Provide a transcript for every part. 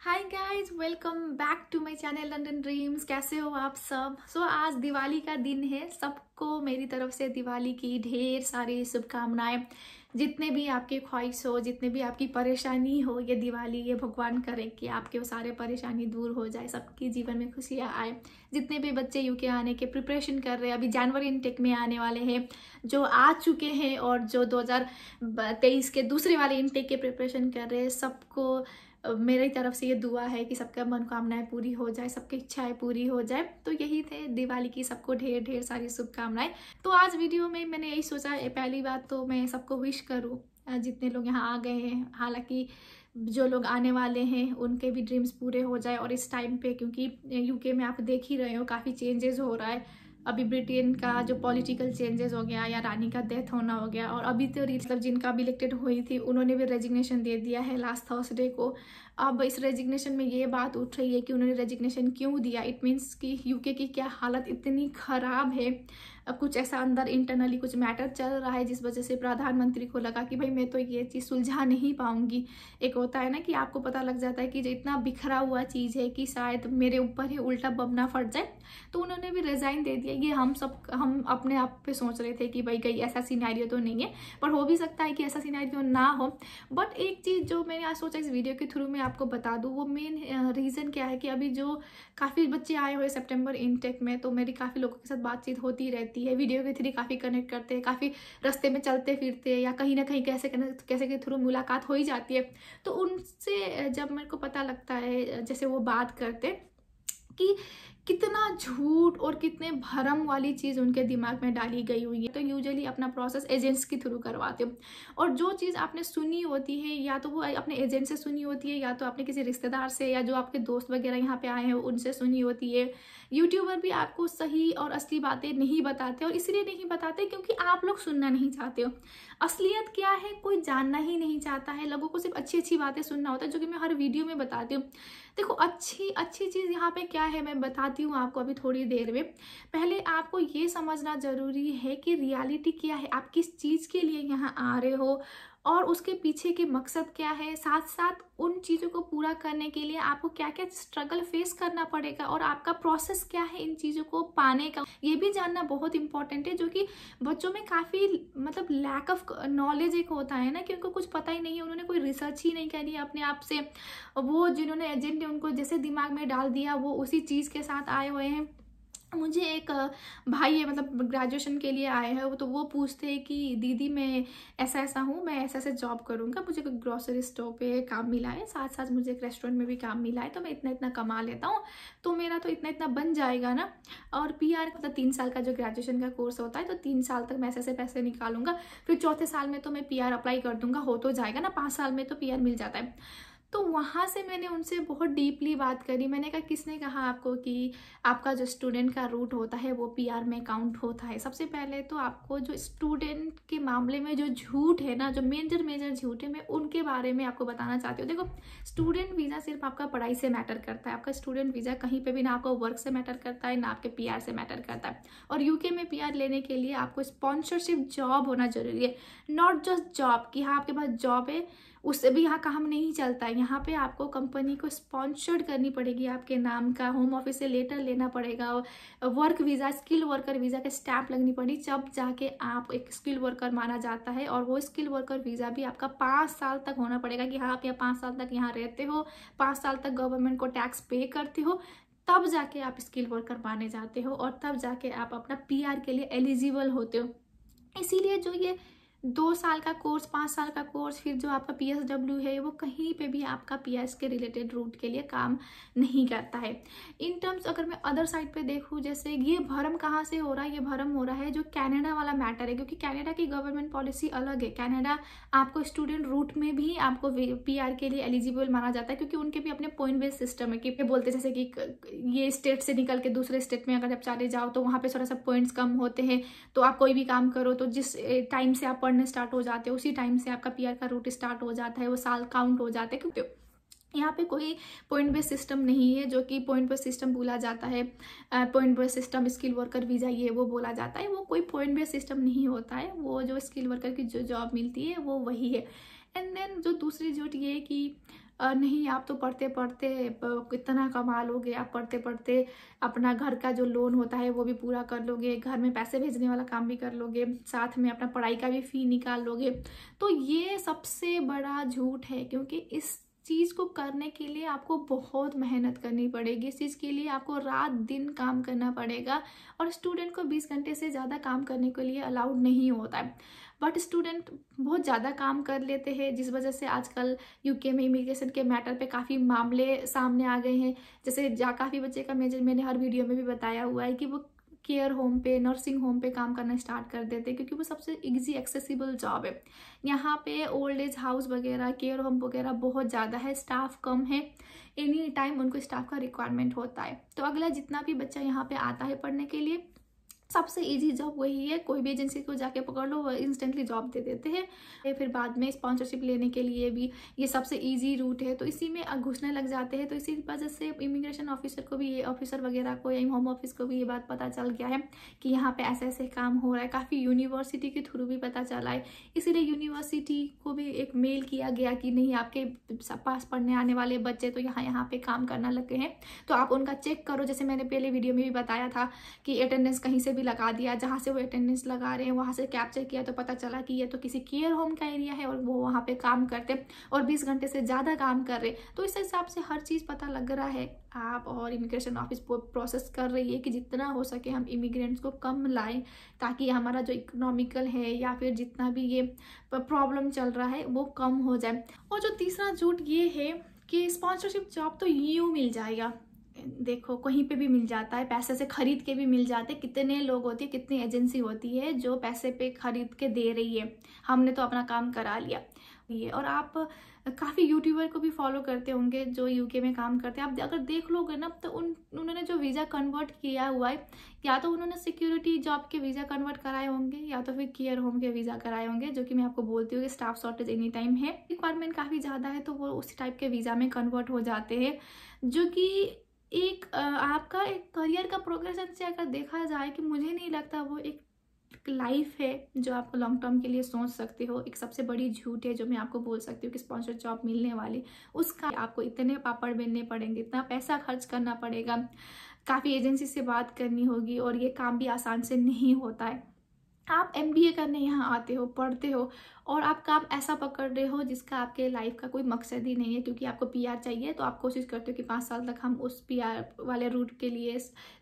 Hi guys welcome back to my channel London dreams कैसे हो आप सब? सो so, आज दिवाली का दिन है। सबको मेरी तरफ़ से दिवाली की ढेर सारी शुभकामनाएँ। जितने भी आपकी ख्वाहिश हो जितने भी आपकी परेशानी हो ये दिवाली ये भगवान करे कि आपके वो सारे परेशानी दूर हो जाए सबके जीवन में खुशियाँ आए। जितने भी बच्चे यूके आने के प्रिपरेशन कर रहे हैं अभी जनवरी इनटेक में आने वाले हैं जो आ चुके हैं और जो 2023 के दूसरे वाले इनटेक के प्रिपरेशन कर रहे हैं सबको मेरी तरफ़ से ये दुआ है कि सबका मनोकामनाएँ पूरी हो जाए, सबकी इच्छाएँ पूरी हो जाए। तो यही थे दिवाली की सबको ढेर ढेर सारी शुभकामनाएँ। तो आज वीडियो में मैंने यही सोचा पहली बात तो मैं सबको विश करूँ जितने लोग यहाँ आ गए हैं। हालाँकि जो लोग आने वाले हैं, उनके भी ड्रीम्स पूरे हो जाए और इस टाइम पे, क्योंकि यूके में आप देख ही रहे हो, काफ़ी चेंजेस हो रहा है। अभी ब्रिटेन का जो पॉलिटिकल चेंजेस हो गया या रानी का डेथ होना हो गया और अभी तो मतलब जिनका भी इलेक्टेड हुई थी, उन्होंने भी रेजिग्नेशन दे दिया है लास्ट थर्सडे को। अब इस रेजिग्नेशन में ये बात उठ रही है कि उन्होंने रेजिग्नेशन क्यों दिया? इट मीन्स कि यूके की क्या हालत इतनी ख़राब है? कुछ ऐसा अंदर इंटरनली कुछ मैटर चल रहा है जिस वजह से प्रधानमंत्री को लगा कि भाई मैं तो ये चीज़ सुलझा नहीं पाऊँगी। एक होता है ना कि आपको पता लग जाता है कि इतना बिखरा हुआ चीज़ है कि शायद मेरे ऊपर ही उल्टा बमना फट जाए तो उन्होंने भी रिजाइन दे दिया। ये हम सब, हम अपने आप पे सोच रहे थे कि भाई कहीं ऐसा सीनारियो तो नहीं है, पर हो भी सकता है कि ऐसा सीनारियो ना हो। बट एक चीज़ जो मैंने आज सोचा इस वीडियो के थ्रू में आपको बता दूँ, वो मेन रीज़न क्या है कि अभी जो काफ़ी बच्चे आए हुए सेप्टेम्बर इनटेक में तो मेरी काफ़ी लोगों के साथ बातचीत होती रहती है। वीडियो के थ्रू काफ़ी कनेक्ट करते हैं, काफ़ी रस्ते में चलते फिरते या कहीं ना कहीं कैसे कैसे के थ्रू मुलाकात हो ही जाती है। तो उनसे, जब मेरे को पता लगता है, जैसे वो बात करते कि कितना झूठ और कितने भरम वाली चीज़ उनके दिमाग में डाली गई हुई है। तो यूजुअली अपना प्रोसेस एजेंट्स के थ्रू करवाते हो। और जो चीज़ आपने सुनी होती है, या तो वो अपने एजेंट से सुनी होती है, या तो आपने किसी रिश्तेदार से, या जो आपके दोस्त वगैरह यहाँ पे आए हैं, उनसे सुनी होती है। यूट्यूबर भी आपको सही और असली बातें नहीं बताते और इसलिए नहीं बताते क्योंकि आप लोग सुनना नहीं चाहते हो। असलियत क्या है? कोई जानना ही नहीं चाहता है। लोगों को सिर्फ़ अच्छी अच्छी बातें सुनना होता है, जो कि मैं हर वीडियो में बताती हूँ। देखो अच्छी अच्छी चीज़ यहाँ पे क्या है? मैं बताती हूँ आपको अभी थोड़ी देर में। पहले आपको ये समझना ज़रूरी है कि रियलिटी क्या है? आप किस चीज़ के लिए यहाँ आ रहे हो? और उसके पीछे के मकसद क्या है? साथ साथ उन चीज़ों को पूरा करने के लिए आपको क्या क्या स्ट्रगल फेस करना पड़ेगा और आपका प्रोसेस क्या है इन चीज़ों को पाने का? ये भी जानना बहुत इंपॉर्टेंट है जो कि बच्चों में काफ़ी मतलब लैक ऑफ़ नॉलेज एक होता है ना कि उनको कुछ पता ही नहीं है, उन्होंने कोई रिसर्च ही नहीं करी अपने आप से। वो जिन्होंने एजेंट ने उनको जैसे दिमाग में डाल दिया, वो उसी चीज़ के साथ आए हुए हैं। मुझे एक भाई है मतलब ग्रेजुएशन के लिए आए हैं, वो तो वो पूछते हैं कि, दीदी, मैं ऐसा ऐसा हूँ, मैं ऐसा ऐसा जॉब करूँगा, मुझे कोई ग्रॉसरी स्टोर पे काम मिला है साथ साथ मुझे एक रेस्टोरेंट में भी काम मिला है तो मैं इतना इतना कमा लेता हूँ तो मेरा तो इतना इतना बन जाएगा ना? और पी आर मतलब तीन साल का जो ग्रेजुएशन का कोर्स होता है तो तीन साल तक मैं ऐसे ऐसे पैसे निकालूँगा, फिर चौथे साल में तो मैं पीआर अप्लाई कर दूँगा, हो तो जाएगा ना, पाँच साल में तो पीआर मिल जाता है। तो वहाँ से मैंने उनसे बहुत डीपली बात करी। मैंने कहा, किसने कहा आपको कि आपका जो स्टूडेंट का रूट होता है, वो पीआर में काउंट होता है? सबसे पहले तो आपको जो स्टूडेंट के मामले में जो झूठ है ना, जो मेजर मेजर झूठ है, मैं उनके बारे में आपको बताना चाहती हूँ। देखो, स्टूडेंट वीज़ा सिर्फ़ आपका पढ़ाई से मैटर करता है। आपका स्टूडेंट वीज़ा कहीं पर भी ना आपको वर्क से मैटर करता है, ना आपके पीआर से मैटर करता है। और यूके में पीआर लेने के लिए आपको स्पॉन्सरशिप जॉब होना ज़रूरी है। नॉट जस्ट जॉब कि हाँ आपके पास जॉब है उससे भी यहाँ काम नहीं चलता है। यहाँ पे आपको कंपनी को स्पॉन्सर्ड करनी पड़ेगी, आपके नाम का होम ऑफ़िस से लेटर लेना पड़ेगा work visa skill worker visa का स्टैंप लगनी पड़ेगी जब जाके आप एक स्किल वर्कर माना जाता है और वो स्किल वर्कर वीज़ा भी आपका पाँच साल तक होना पड़ेगा कि हाँ आप यहाँ पाँच साल तक यहाँ रहते हो, पाँच साल तक गवर्नमेंट को टैक्स पे करते हो, तब जाके आप स्किल वर्कर माने जाते हो और तब जाके आप अपना पीआर के लिए एलिजिबल होते हो। इसीलिए जो ये दो साल का कोर्स, पाँच साल का कोर्स, फिर जो आपका डब्ल्यू है, वो कहीं पे भी आपका पी के रिलेटेड रूट के लिए काम नहीं करता है। इन टर्म्स अगर मैं अदर साइड पे देखूँ, जैसे ये भरम कहाँ से हो रहा है, ये भरम हो रहा है जो कैनेडा वाला मैटर है, क्योंकि कैनेडा की गवर्नमेंट पॉलिसी अलग है। कैनेडा आपको स्टूडेंट रूट में भी आपको पी के लिए एलिजिबल माना जाता है, क्योंकि उनके भी अपने पॉइंट बेस्ड सिस्टम है कि बोलते जैसे कि ये स्टेट से निकल के दूसरे स्टेट में अगर जब चले जाओ तो वहाँ पे थोड़ा सा पॉइंट्स कम होते हैं तो आप कोई भी काम करो तो जिस टाइम से आप पढ़ने स्टार्ट हो जाते हैं, उसी टाइम से आपका पीआर का रूट स्टार्ट हो जाता है, वो साल काउंट हो जाता है, क्योंकि यहाँ पे कोई पॉइंट बेस सिस्टम नहीं है, जो कि पॉइंट बेस सिस्टम बोला जाता है point base system skill worker visa ये वो बोला जाता है, वो कोई पॉइंट बेस सिस्टम नहीं होता है, वो जो स्किल वर्कर की जो जॉब मिलती है, वो वही है। एंड देन जो दूसरी जोट ये है कि नहीं, आप तो पढ़ते पढ़ते इतना कमा लोगे आप पढ़ते पढ़ते अपना घर का जो लोन होता है, वो भी पूरा कर लोगे, घर में पैसे भेजने वाला काम भी कर लोगे, साथ में अपना पढ़ाई का भी फ़ी निकाल लोगे। तो ये सबसे बड़ा झूठ है, क्योंकि इस चीज़ को करने के लिए आपको बहुत मेहनत करनी पड़ेगी। इस चीज़ के लिए आपको रात दिन काम करना पड़ेगा और स्टूडेंट को 20 घंटे से ज़्यादा काम करने के लिए अलाउड नहीं होता है। बट स्टूडेंट बहुत ज़्यादा काम कर लेते हैं, जिस वजह से आजकल यूके में इमिग्रेशन के मैटर पे काफ़ी मामले सामने आ गए हैं। जैसे जा, काफ़ी बच्चे का मेजर मैंने हर वीडियो में भी बताया हुआ है कि वो केयर होम पे नर्सिंग होम पे काम करना स्टार्ट कर देते, क्योंकि वो सबसे इजी एक्सेसिबल जॉब है। यहाँ पे ओल्ड एज हाउस वगैरह केयर होम वगैरह बहुत ज़्यादा है स्टाफ कम है। एनी टाइम उनको स्टाफ का रिक्वायरमेंट होता है। तो अगला जितना भी बच्चा यहाँ पे आता है पढ़ने के लिए सबसे इजी जॉब वही है। कोई भी एजेंसी को जाके पकड़ लो, वो इंस्टेंटली जॉब दे देते हैं। फिर बाद में स्पॉन्सरशिप लेने के लिए भी ये सबसे इजी रूट है। तो इसी में घुसने लग जाते हैं। तो इसी वजह से इमिग्रेशन ऑफिसर को भी ये ऑफिसर वगैरह को या होम ऑफ़िस को भी ये बात पता चल गया है कि यहाँ पे ऐसे ऐसे काम हो रहा है। काफ़ी यूनिवर्सिटी के थ्रू भी पता चला है। इसीलिए यूनिवर्सिटी को भी एक मेल किया गया कि नहीं, आपके पास पढ़ने आने वाले बच्चे तो यहाँ यहाँ पे काम करना लगे हैं। तो आप उनका चेक करो। जैसे मैंने पहले वीडियो में भी बताया था कि अटेंडेंस कहीं से भी लगा दिया, जहाँ से वो अटेंडेंस लगा रहे हैं, वहाँ से कैप्चर किया तो पता चला कि ये तो किसी केयर होम का एरिया है और वो वहाँ पे काम करते और 20 घंटे से ज़्यादा काम कर रहे। तो इस हिसाब से हर चीज़ पता लग रहा है। आप और इमिग्रेशन ऑफ़िस प्रोसेस कर रही है कि जितना हो सके हम इमिग्रेंट्स को कम लाएँ, ताकि हमारा जो इकोनॉमिकल है या फिर जितना भी ये प्रॉब्लम चल रहा है वो कम हो जाए। और जो तीसरा झूठ ये है कि स्पॉन्सरशिप जॉब तो यूँ मिल जाएगा। देखो, कहीं पे भी मिल जाता है, पैसे से खरीद के भी मिल जाते हैं। कितने लोग होती है, कितनी एजेंसी होती है जो पैसे पे खरीद के दे रही है। हमने तो अपना काम करा लिया। ये, और आप काफ़ी यूट्यूबर को भी फॉलो करते होंगे जो यूके में काम करते हैं। आप अगर देख लोगे ना तो उन, उन्होंने जो वीज़ा कन्वर्ट किया हुआ है, या तो उन्होंने सिक्योरिटी जॉब के वीज़ा कन्वर्ट कराए होंगे, या तो फिर केयर होम के वीज़ा कराए होंगे, जो कि मैं आपको बोलती हूँ कि स्टाफ शॉर्टेज एनी टाइम है। रिक्वायरमेंट काफ़ी ज़्यादा है तो वो उसी टाइप के वीज़ा में कन्वर्ट हो जाते हैं, जो कि एक आपका एक करियर का प्रोग्रेशन से अगर देखा जाए कि मुझे नहीं लगता वो एक लाइफ है जो आप लॉन्ग टर्म के लिए सोच सकते हो। एक सबसे बड़ी झूठ है जो मैं आपको बोल सकती हूँ कि स्पॉन्सर जॉब मिलने वाली। उसका आपको इतने पापड़ बेलने पड़ेंगे, इतना पैसा खर्च करना पड़ेगा। काफ़ी एजेंसी से बात करनी होगी और ये काम भी आसान से नहीं होता है। आप एमबीए करने यहाँ आते हो, पढ़ते हो और आप काम ऐसा पकड़ रहे हो जिसका आपके लाइफ का कोई मकसद ही नहीं है, क्योंकि आपको पीआर चाहिए तो आप कोशिश करते हो कि पाँच साल तक हम उस पीआर वाले रूट के लिए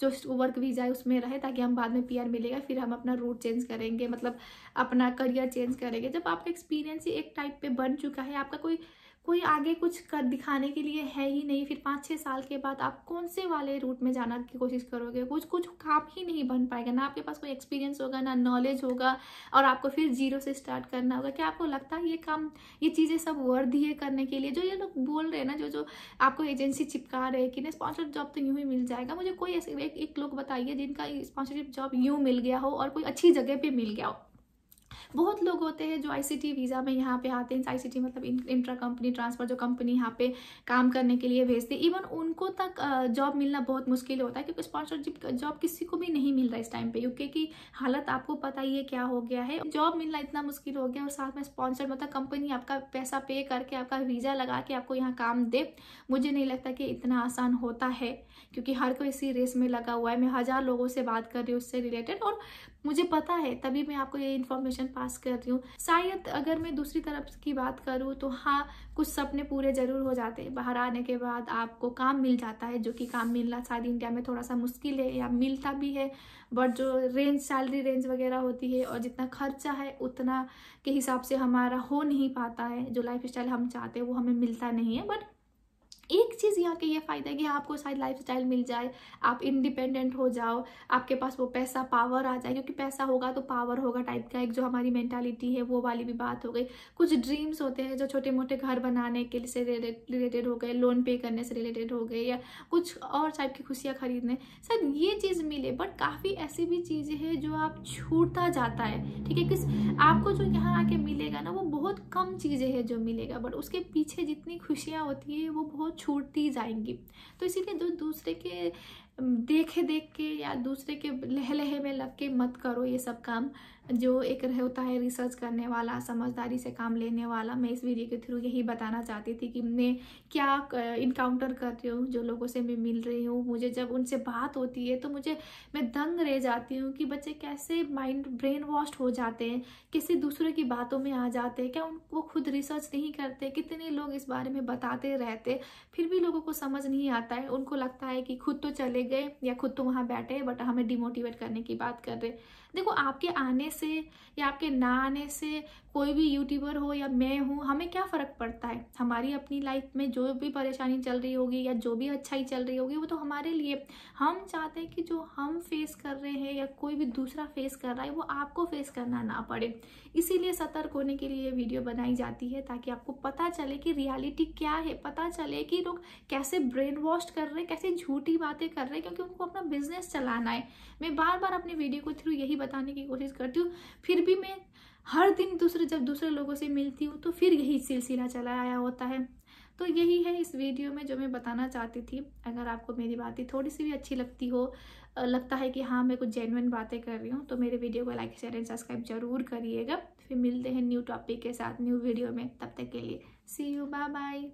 जो वर्क वीज़ा है उसमें रहे ताकि हम बाद में पीआर मिलेगा, फिर हम अपना रूट चेंज करेंगे मतलब अपना करियर चेंज करेंगे। जब आपका एक्सपीरियंस ही एक टाइप पे बन चुका है, आपका कोई कोई आगे कुछ कर दिखाने के लिए है ही नहीं फिर पाँच छः साल के बाद आप कौन से वाले रूट में जाना की कोशिश करोगे? कुछ कुछ काम ही नहीं बन पाएगा। ना आपके पास कोई एक्सपीरियंस होगा ना नॉलेज होगा और आपको फिर ज़ीरो से स्टार्ट करना होगा। क्या आपको लगता है ये काम ये चीज़ें सब वर्दी है करने के लिए? जो ये लोग बोल रहे हैं ना जो जो आपको एजेंसी चिपका रहे कि नहीं स्पॉन्सर जॉब तो यूँ ही मिल जाएगा। मुझे कोई ऐसे एक, एक लोग बताइए जिनका स्पॉन्सरशिप जॉब यूँ मिल गया हो और कोई अच्छी जगह पर मिल गया हो। बहुत लोग होते हैं जो आईसीटी वीज़ा में यहाँ पे आते हैं। आईसीटी मतलब इंट्रा कंपनी ट्रांसफ़र जो कंपनी यहाँ पे काम करने के लिए भेजती इवन उनको तक जॉब मिलना बहुत मुश्किल होता है, क्योंकि स्पॉन्सरशिप जॉब किसी को भी नहीं मिल रहा इस टाइम पे। यूके की हालत आपको पता ही है क्या हो गया है। जॉब मिलना इतना मुश्किल हो गया और साथ में स्पॉन्सर मतलब कंपनी आपका पैसा पे करके, आपका वीज़ा लगा के आपको यहाँ काम दे। मुझे नहीं लगता कि इतना आसान होता है, क्योंकि हर कोई इसी रेस में लगा हुआ है। मैं हज़ार लोगों से बात कर रही हूँ उससे रिलेटेड और मुझे पता है, तभी मैं आपको ये इन्फॉर्मेशन पास कर रही हूँ। शायद अगर मैं दूसरी तरफ़ की बात करूँ तो हाँ कुछ सपने पूरे ज़रूर हो जाते हैं। बाहर आने के बाद आपको काम मिल जाता है, जो कि काम मिलना शायद इंडिया में थोड़ा सा मुश्किल है या मिलता भी है बट जो रेंज सैलरी रेंज वगैरह होती है और जितना खर्चा है, उतना के हिसाब से हमारा हो नहीं पाता है। जो लाइफ स्टाइल हम चाहते हैं, वो हमें मिलता नहीं है बट एक चीज़ यहाँ के ये फ़ायदा है कि आपको शायद लाइफ स्टाइल मिल जाए, आप इंडिपेंडेंट हो जाओ, आपके पास वो पैसा पावर आ जाए, क्योंकि पैसा होगा तो पावर होगा टाइप का, एक जो हमारी मेंटालिटी है वो वाली भी बात हो गई। कुछ ड्रीम्स होते हैं जो छोटे मोटे घर बनाने के से रिलेटेड हो गए लोन पे करने से रिलेटेड हो गए, या कुछ और टाइप की खुशियाँ खरीदने, शायद ये चीज़ मिले बट काफ़ी ऐसी भी चीज़ें हैं जो आप छूटता जाता है, ठीक है? किस आपको जो यहाँ आके मिलेगा ना, वो बहुत कम चीज़ें हैं जो मिलेगा बट उसके पीछे जितनी खुशियाँ होती है, वो बहुत छूटती जाएँगी। तो इसीलिए जो दूसरे के देखे देख के या दूसरे के लहलहे में लग के मत करो ये सब काम। जो एक होता है रिसर्च करने वाला, समझदारी से काम लेने वाला, मैं इस वीडियो के थ्रू यही बताना चाहती थी कि मैं क्या इनकाउंटर कर रही हूँ, जो लोगों से मैं मिल रही हूँ। मुझे जब उनसे बात होती है तो मुझे, मैं दंग रह जाती हूँ कि बच्चे कैसे माइंड ब्रेन वॉश हो जाते हैं, किसी दूसरे की बातों में आ जाते हैं। क्या उनको खुद रिसर्च नहीं करते? कितने लोग इस बारे में बताते रहते? फिर भी लोगों को समझ नहीं आता है। उनको लगता है कि खुद तो चले गए या खुद तो वहाँ बैठे बट हमें डिमोटिवेट करने की बात कर रहे देखो, आपके आने से या आपके ना आने से कोई भी यूट्यूबर हो या मैं हूँ, हमें क्या फ़र्क पड़ता है? हमारी अपनी लाइफ में जो भी परेशानी चल रही होगी या जो भी अच्छाई चल रही होगी, वो तो हमारे लिए। हम चाहते हैं कि जो हम फेस कर रहे हैं या कोई भी दूसरा फेस कर रहा है, वो आपको फेस करना ना पड़े। इसीलिए सतर्क होने के लिए वीडियो बनाई जाती है ताकि आपको पता चले कि रियलिटी क्या है। पता चले कि लोग कैसे ब्रेन वॉश कर रहे हैं, कैसे झूठी बातें कर रहे हैं, क्योंकि उनको अपना बिज़नेस चलाना है। मैं बार बार अपने वीडियो को थ्रू यही बताने की कोशिश करती हूँ। फिर भी मैं हर दिन दूसरे, जब दूसरे लोगों से मिलती हूँ तो फिर यही सिलसिला चला आया होता है। तो यही है इस वीडियो में जो मैं बताना चाहती थी। अगर आपको मेरी बातें थोड़ी सी भी अच्छी लगती हो लगता है कि हाँ मैं कुछ जेनविन बातें कर रही हूँ तो मेरे वीडियो को लाइक शेयर एंड सब्सक्राइब ज़रूर करिएगा। फिर मिलते हैं न्यू टॉपिक के साथ न्यू वीडियो में। तब तक के लिए सी यू बाय बाय